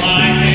my